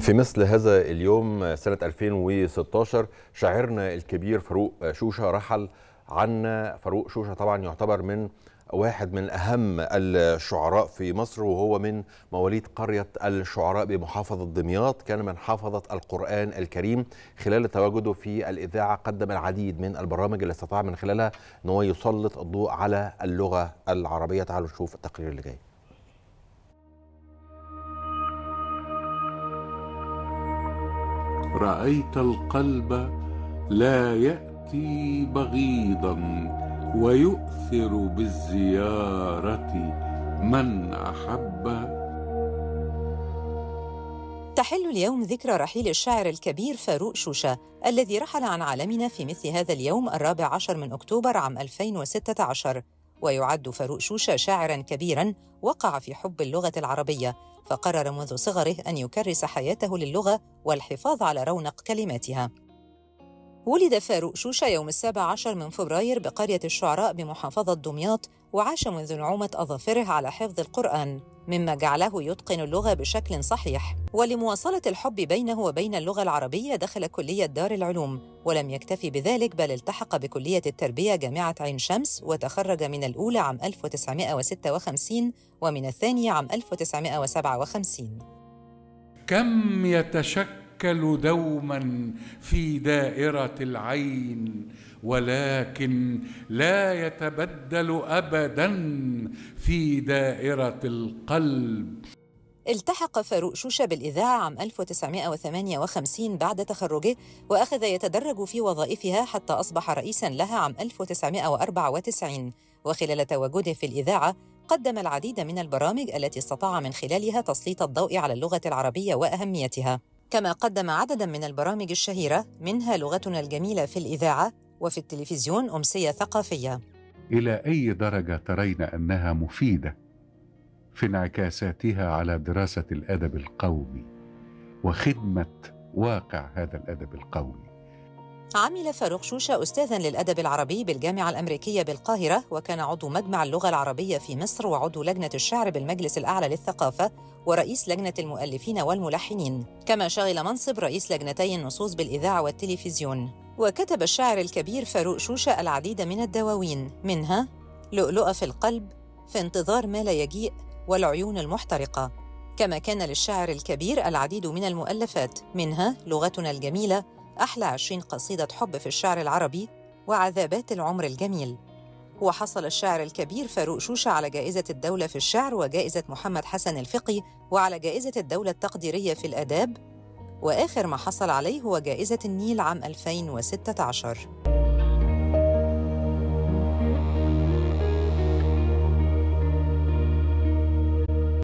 في مثل هذا اليوم سنة 2016 شاعرنا الكبير فاروق شوشة رحل عنا فاروق شوشة طبعا يعتبر من واحد من أهم الشعراء في مصر وهو من مواليد قرية الشعراء بمحافظة دمياط كان من حافظة القرآن الكريم خلال تواجده في الإذاعة قدم العديد من البرامج اللي استطاع من خلالها أن هو يسلط الضوء على اللغة العربية. تعالوا نشوف التقرير اللي جاي. رأيت القلب لا يأتي بغيضا ويؤثر بالزيارة من أحب. تحل اليوم ذكرى رحيل الشاعر الكبير فاروق شوشة الذي رحل عن عالمنا في مثل هذا اليوم الرابع عشر من أكتوبر عام 2016 ويعد فاروق شوشة شاعراً كبيراً وقع في حب اللغة العربية فقرر منذ صغره أن يكرس حياته للغة والحفاظ على رونق كلماتها. ولد فاروق شوشة يوم السابع عشر من فبراير بقرية الشعراء بمحافظة دمياط وعاش منذ نعومة أظافره على حفظ القرآن مما جعله يتقن اللغة بشكل صحيح. ولمواصلة الحب بينه وبين اللغة العربية دخل كلية دار العلوم ولم يكتفي بذلك بل التحق بكلية التربية جامعة عين شمس وتخرج من الأولى عام 1956 ومن الثانية عام 1957 كم يتشكل دوما في دائرة العين ولكن لا يتبدل ابدا في دائرة القلب. التحق فاروق شوشة بالإذاعة عام 1958 بعد تخرجه وأخذ يتدرج في وظائفها حتى أصبح رئيساً لها عام 1994 وخلال تواجده في الإذاعة قدم العديد من البرامج التي استطاع من خلالها تسليط الضوء على اللغة العربية وأهميتها. كما قدم عدداً من البرامج الشهيرة منها لغتنا الجميلة في الإذاعة وفي التلفزيون أمسية ثقافية. إلى أي درجة ترين أنها مفيدة في انعكاساتها على دراسة الأدب القومي وخدمة واقع هذا الأدب القومي؟ عمل فاروق شوشة أستاذاً للأدب العربي بالجامعة الأمريكية بالقاهرة وكان عضو مجمع اللغة العربية في مصر وعضو لجنة الشعر بالمجلس الأعلى للثقافة ورئيس لجنة المؤلفين والملحنين. كما شغل منصب رئيس لجنتي النصوص بالإذاعة والتلفزيون. وكتب الشاعر الكبير فاروق شوشة العديد من الدواوين منها لؤلؤة في القلب في انتظار ما لا يجيء والعيون المحترقة. كما كان للشاعر الكبير العديد من المؤلفات منها لغتنا الجميلة أحلى عشرين قصيدة حب في الشعر العربي وعذابات العمر الجميل. وحصل الشاعر الكبير فاروق شوشة على جائزة الدولة في الشعر وجائزة محمد حسن الفقي وعلى جائزة الدولة التقديرية في الآداب. وآخر ما حصل عليه هو جائزة النيل عام 2016